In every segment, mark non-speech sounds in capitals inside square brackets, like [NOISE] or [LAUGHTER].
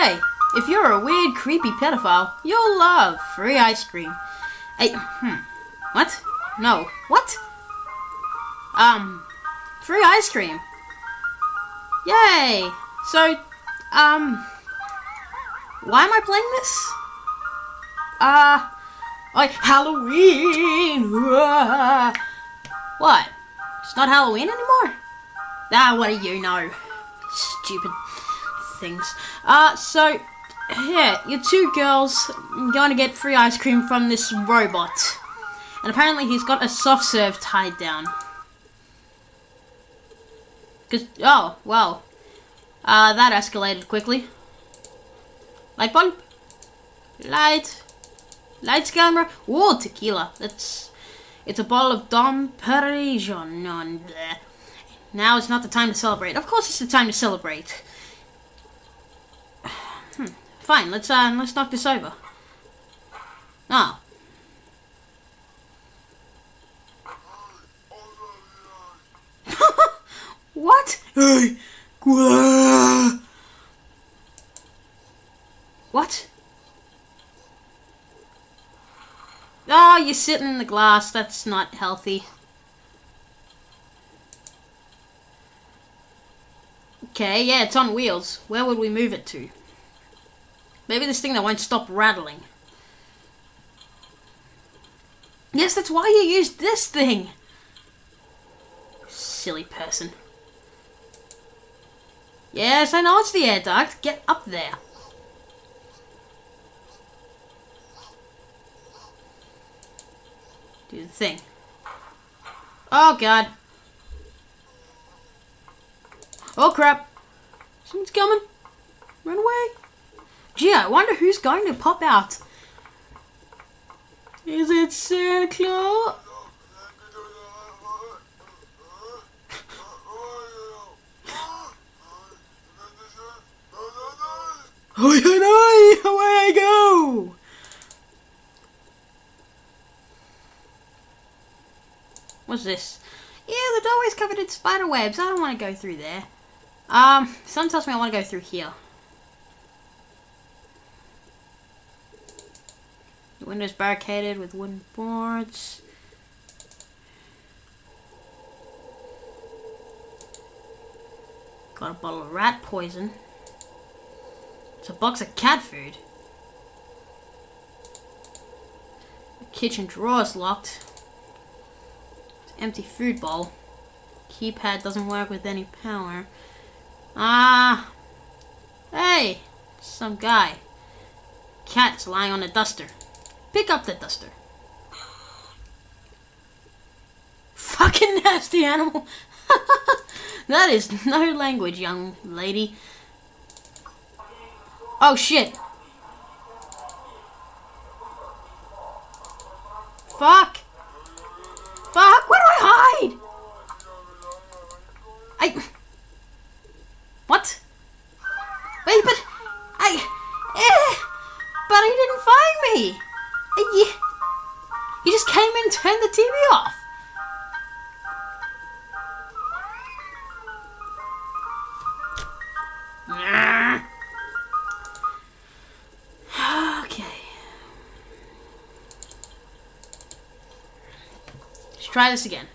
Hey, if you're a weird, creepy pedophile, you'll love free ice cream. Hey, hmm, what? No, what? Um, free ice cream. Yay! So, um, why am I playing this? Uh, like Halloween. What? It's not Halloween anymore? Ah, what do you know? Stupid things. Uh, so, yeah, your two girls going to get free ice cream from this robot. And apparently he's got a soft serve tied down. Cause, oh, well. Uh, that escalated quickly. Light bulb. Light. Lights, camera. Whoa, tequila. That's... It's a bottle of Dom Perignon. Now is not the time to celebrate. Of course it's the time to celebrate. Fine, let's uh, let's knock this over. Oh. [LAUGHS] what? What? Oh, you're sitting in the glass. That's not healthy. Okay, yeah, it's on wheels. Where would we move it to? Maybe this thing that won't stop rattling. Yes, that's why you used this thing. Silly person. Yes, I know it's the air duct. Get up there. Do the thing. Oh, God. Oh, crap. Someone's coming. Run away. Gee, I wonder who's going to pop out. Is it Santa Claus? Oh, no! Away I go! What's this? Yeah, the doorway's covered in spider webs. I don't want to go through there. Um, something tells me I want to go through here. Window's barricaded with wooden boards. Got a bottle of rat poison. It's a box of cat food. The kitchen drawer's locked. It's an empty food bowl. Keypad doesn't work with any power. Ah. Hey, some guy. Cat's lying on a duster. Pick up the duster. Fucking nasty animal. [LAUGHS] that is no language, young lady. Oh shit. Fuck. Fuck, where do I hide? I... What? Wait, but... I... Eh, but he didn't find me. You, you just came in and turned the TV off. Ah. Okay. Let's try this again.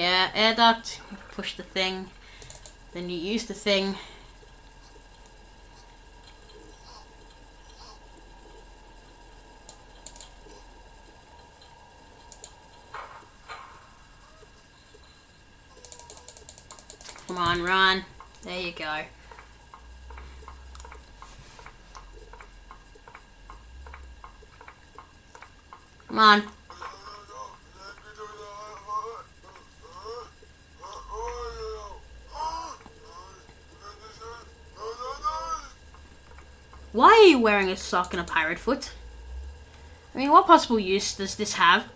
Yeah, air duct, push the thing, then you use the thing. Come on, run. There you go. Come on. Why are you wearing a sock and a pirate foot? I mean, what possible use does this have?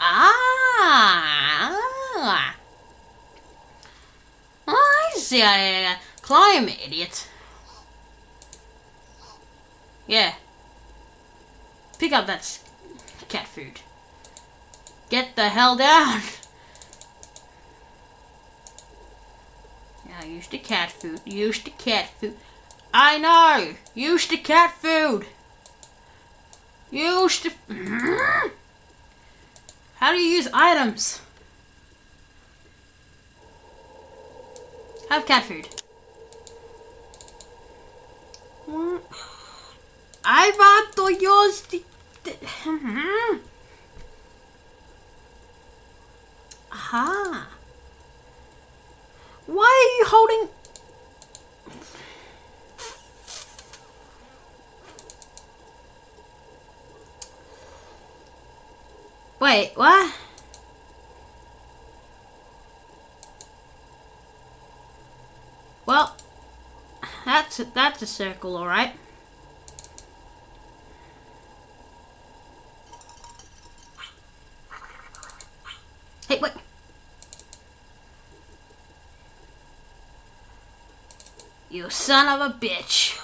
Ah! Oh, I see, I, uh, climb, idiot. Yeah. Pick up that cat food. Get the hell down. [LAUGHS] Yeah, use the cat food. Use the cat food. I know. Use the cat food. Use the. [LAUGHS] How do you use items? Have cat food. I want to use the. the hmm. Aha. Why are you holding. Wait, what? Well, that's a, that's a circle, all right. Hey, wait. You son of a bitch.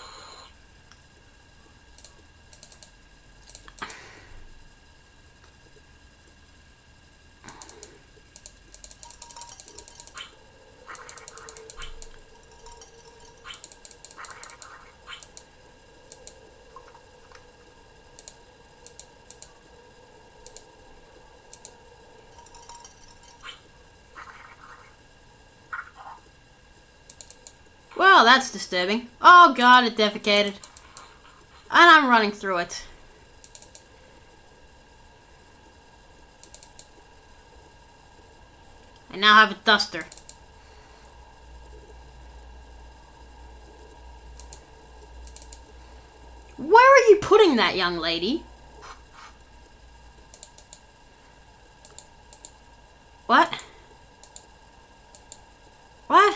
Well, that's disturbing. Oh god, it defecated. And I'm running through it. I now have a duster. Where are you putting that, young lady? What? What?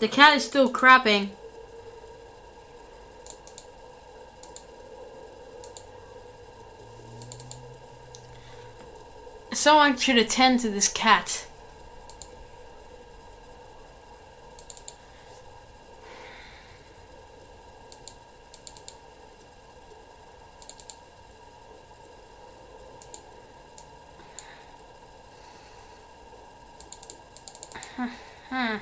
The cat is still crapping. Someone should attend to this cat. Hmm.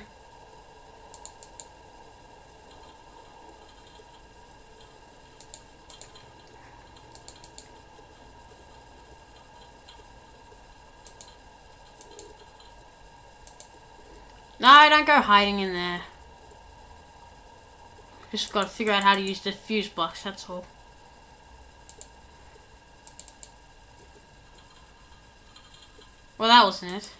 No, don't go hiding in there. Just gotta figure out how to use the fuse box, that's all. Well, that wasn't it.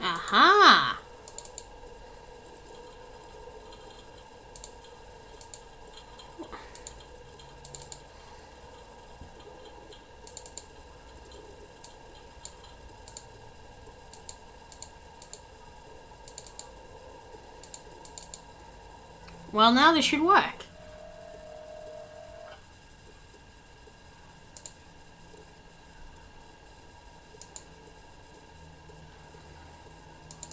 Aha! Well, now this should work.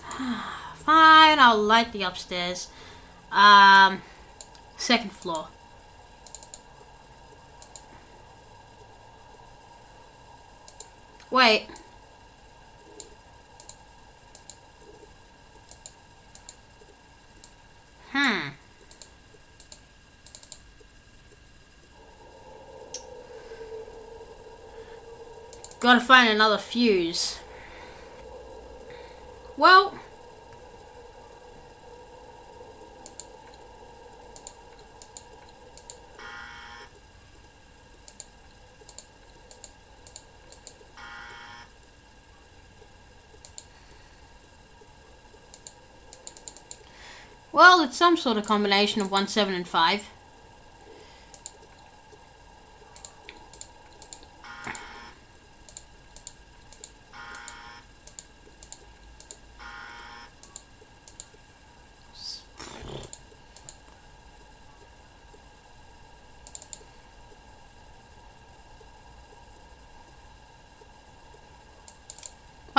[SIGHS] Fine, I'll light the upstairs. Um, second floor. Wait. Hmm. Gotta find another fuse. Well... Well, it's some sort of combination of 1, 7, and 5.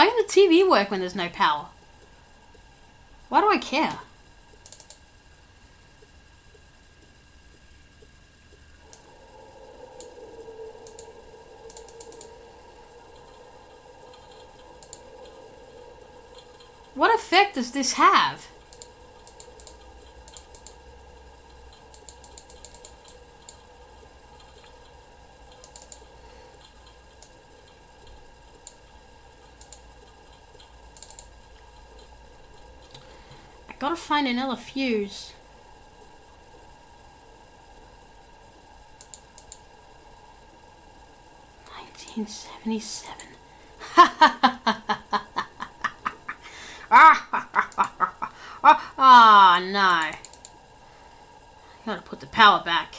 Why can the TV work when there's no power? Why do I care? What effect does this have? Find another fuse. Nineteen seventy seven. [LAUGHS] Ah, no. Gotta put the power back.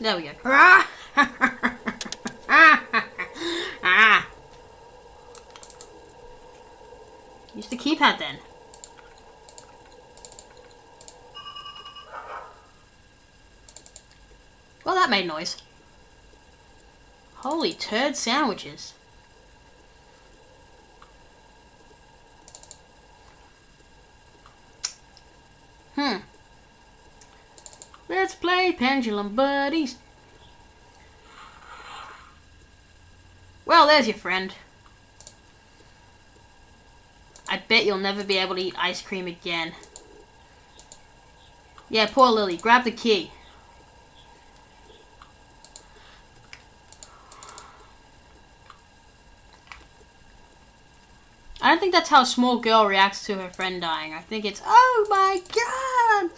There we go. Ah! [LAUGHS] ah! Use the keypad then. Well, that made noise. Holy turd sandwiches. Hmm. Let's play Pendulum Buddies. Well, there's your friend. I bet you'll never be able to eat ice cream again. Yeah, poor Lily. Grab the key. I don't think that's how a small girl reacts to her friend dying. I think it's, oh my god!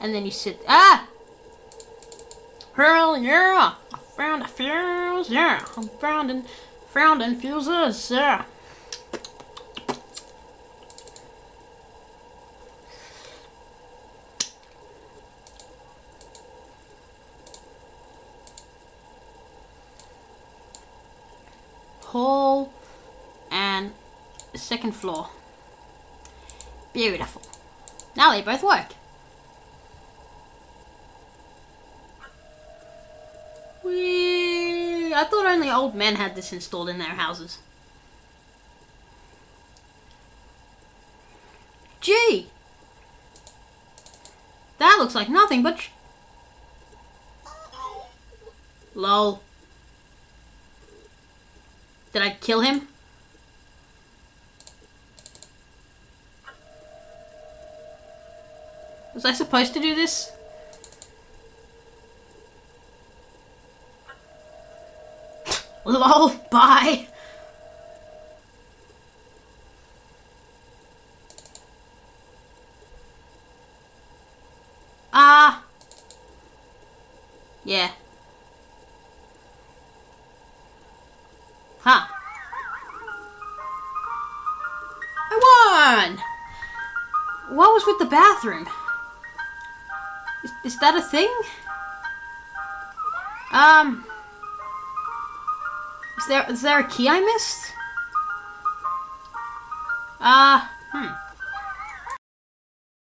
And then you sit, ah! Hurl, yeah! I found a fuse, yeah! I'm founding, founding fuses, yeah! hall and second floor. Beautiful. Now they both work. Whee! I thought only old men had this installed in their houses. Gee! That looks like nothing but... Lol. Did I kill him? Was I supposed to do this? LOL, bye! Ah! Uh, yeah. Huh. I won! What was with the bathroom? Is, is that a thing? Um... Is there, is there a key I missed? Ah, uh, hmm.